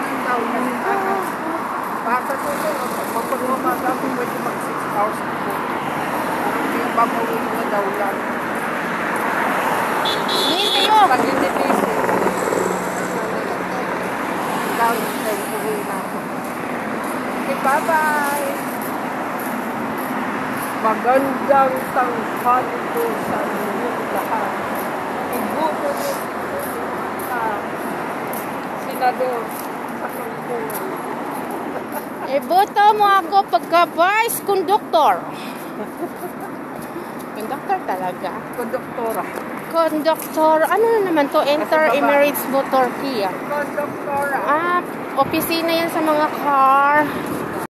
tao na rin ako. Basta ko ko, kapag umaga ako, pwede mag 6 hours ako. Parang yung babawi na daw yan. Hindi mo. Pag inilisip, daw na uwi na ako. Okay, bye-bye! Magandang tanghali po sa inyong lahat. Ibuto niyo senador sa kangkungan. Iboto mo ako pagka vice conductor. Conductor talaga. Konduktora. Conductor, ano na naman to? Enter. Emirates Motor Kia. Konduktora. Ah, opisina yan sa mga car.